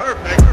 Perfect.